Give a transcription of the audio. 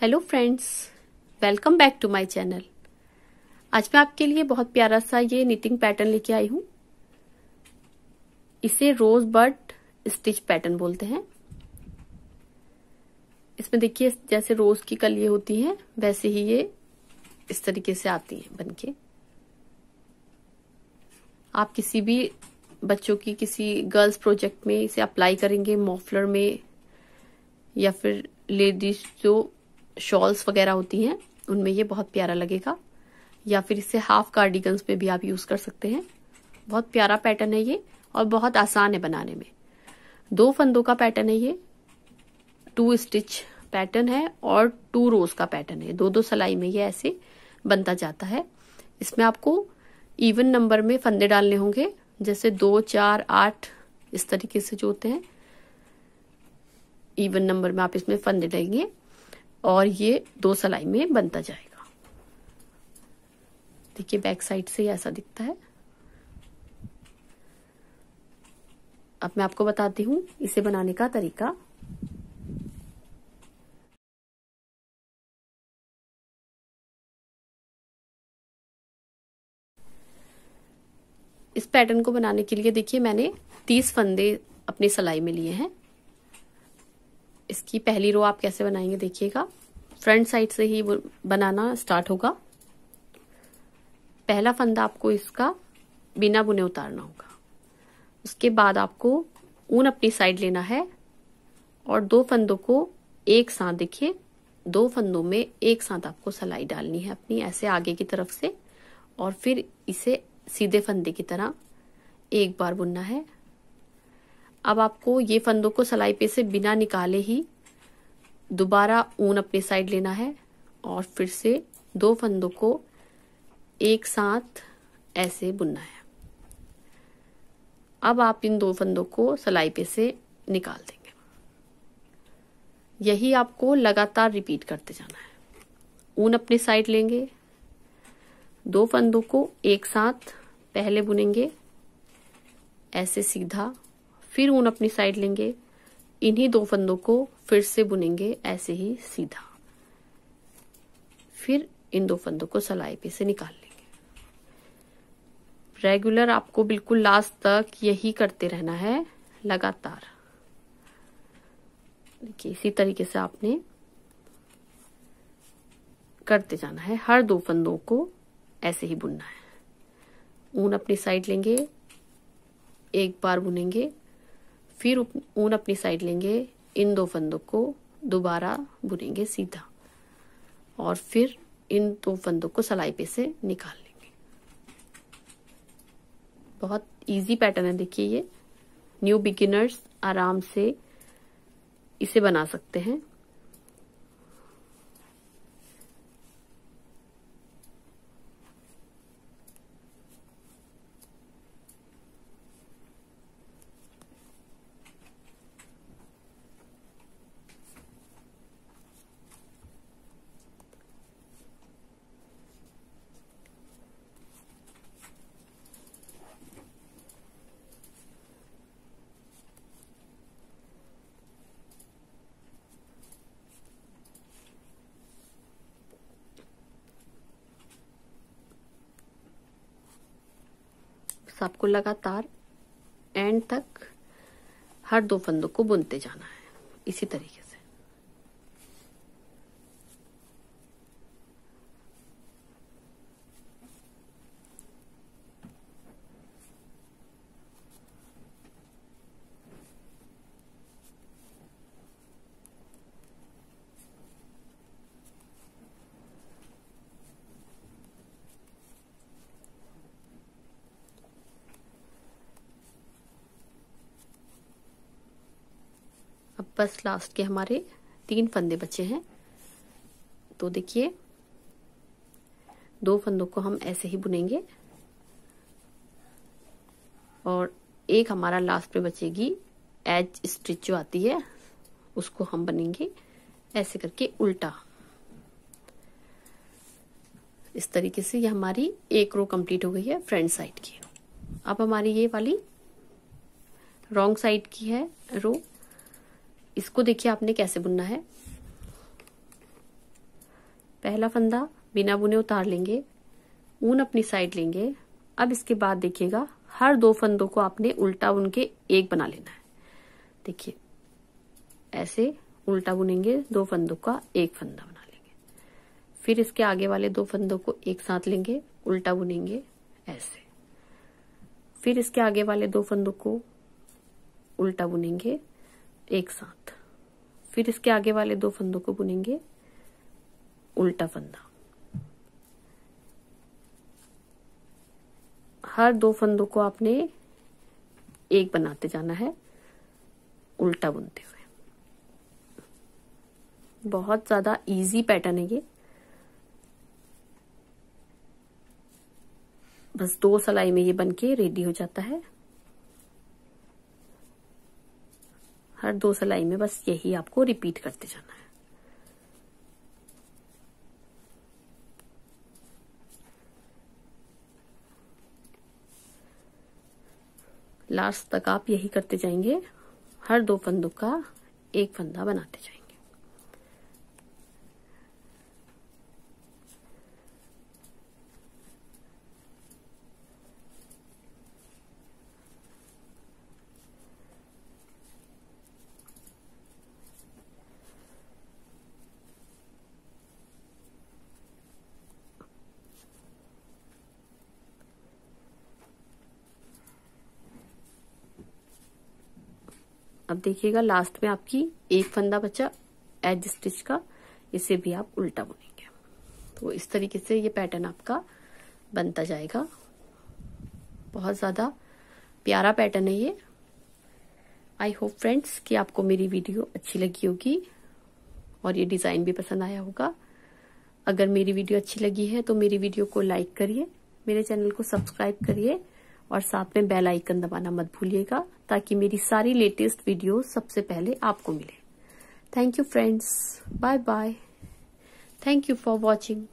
Hello friends welcome back to my channel आज मैं आपके लिए बहुत प्यारा सा ये निटिंग पैटर्न लेके आई हूँ। इसे रोज बर्ड स्टिच पैटर्न बोलते हैं। इसमें देखिए, जैसे रोज की कलिए होती हैं, वैसे ही ये इस तरीके से आती हैं बनके। आप किसी भी बच्चों की, किसी गर्ल्स प्रोजेक्ट में इसे अप्लाई करेंगे मॉफलर में, या फिर लेडीज़ जो शॉल्स वगैरह होती हैं, उनमें ये बहुत प्यारा लगेगा। या फिर इसे हाफ़ कार्डिगन्स पे भी आप यूज़ कर सकते हैं। बहुत प्यारा पैटर्न है ये और बहुत आसान है बनाने में। दो फंदों का पैटर्न है ये। टू स्टिच पैटर्न है और टू रोज का पैटर्न है। दो दो सलाई में ये ऐसे बनता जाता है। इसमें आपको इवन नंबर में फंदे डालने होंगे। जैसे दो, चार, आठ, इस तरीके से जो होते हैं। इवन नंबर में आप इसमें फंदे डालेंगे और ये दो सलाई में बनता जाएगा। देखिए बैक साइड से ऐसा दिखता है। अब मैं आपको बताती हूँ इसे बनाने का तरीका। इस पैटर्न को बनाने के लिए देखिए, मैंने तीस फंदे अपनी सलाई में लिए हैं। इसकी पहली रो आप कैसे बनाएँगे देखिएगा। फ्रंट साइड से ही बनाना स्टार्ट होगा। पहला फंदा आपको इसका बिना बुने उतारना होगा। उसके बाद आपको ऊन अपनी साइड लेना है और दो फंदों को एक साथ देखिए, दो फंदों में एक साथ आपको सलाई डालनी है अपनी, ऐसे आगे की तरफ़ से और फिर इसे सीधे फंदे की तरह एक बार बुनना है। अब आपको ये फंदों को सलाई पे से बिना निकाले ही दोबारा ऊन अपने साइड लेना है और फिर से दो फंदों को एक साथ ऐसे बुनना है। अब आप इन दो फंदों को सलाई पे से निकाल देंगे। यही आपको लगातार रिपीट करते जाना है। ऊन अपने साइड लेंगे। दो फंदों को एक साथ पहले बुनेंगे। ऐसे सीधा फिर ऊन अपनी साइड लेंगे। इन्हीं दो फंदों को फिर से बुनेंगे ऐसे ही सीधा। फिर इन दो फंदों को सलाई पे से निकाल लेंगे। रेगुलर आपको बिल्कुल लास्ट तक यही करते रहना है, लगातार। देखिए, इसी तरीके से आपने करते जाना है। हर दो फंदों को ऐसे ही बुनना है। ऊन अपनी साइड लेंगे, एक बार बुनेंगे फिर ऊन अपनी साइड लेंगे, इन दो फंदों को दोबारा बुनेंगे सीधा। और फिर इन दो फंदों को सलाई पे से निकाल लेंगे। बहुत इजी पैटर्न है, देखिए ये। न्यू बिगिनर्स आराम से इसे बना सकते हैं। आपको लगातार एंड तक हर दो फंदों को बुनते जाना है। इसी तरीके अब बस लास्ट के हमारे तीन फंदे बचे हैं। तो देखिए, दो फंदों को हम ऐसे ही बुनेंगे। और एक हमारा लास्ट में बचेगी एज स्टिच जो आती है, उसको हम बनेंगे ऐसे करके उल्टा। इस तरीके से ये हमारी एक रो कंप्लीट हो गई है फ्रंट साइड की। अब हमारी ये वाली रॉन्ग साइड की है रो इसको देखिए आपने कैसे बुनना है। पहला फंदा बिना बुने उतार लेंगे, ऊन अपनी साइड लेंगे। अब इसके बाद देखिएगा, हर दो फंदों को आपने उल्टा बुन के एक बना लेना है। देखिए, ऐसे उल्टा बुनेंगे, दो फंदों का एक फंदा बना लेंगे। फिर इसके आगे वाले दो फंदों को एक साथ लेंगे, उल्टा बुनेंगे, ऐसे। फिर इसके आगे वाले दो फंदों को उल्टा बुनेंगे एक साथ। फिर इसके आगे वाले दो फंदों को बुनेंगे। उल्टा फंदा। हर दो फंदों को आपने एक बनाते जाना है। उल्टा बुनते हुए। बहुत ज़्यादा इजी पैटर्न है ये। बस दो सलाई में ये बनके रेडी हो जाता है। हर दो सिलाई में बस यही आपको रिपीट करते जाना है। लास्ट तक आप यही करते जाएँगे। हर दो फंदों का एक फंदा बनाते जाएँगे। अब देखिएगा लास्ट में आपकी एक फंदा बचा एज स्टिच का, इसे भी आप उल्टा बुनेंगे। तो इस तरीके से ये पैटर्न आपका बनता जाएगा। बहुत ज़्यादा प्यारा पैटर्न है ये। आई होप फ्रेंड्स कि आपको मेरी वीडियो अच्छी लगी होगी और ये डिज़ाइन भी पसंद आया होगा। अगर मेरी वीडियो अच्छी लगी है तो मेरी वीडियो को लाइक करिए, मेरे चैनल को सब्सक्राइब करिए और साथ में बेल आइकन दबाना मत भूलिएगा, ताकि मेरी सारी लेटेस्ट वीडियो सबसे पहले आपको मिले। Thank you friends bye bye thank you for watching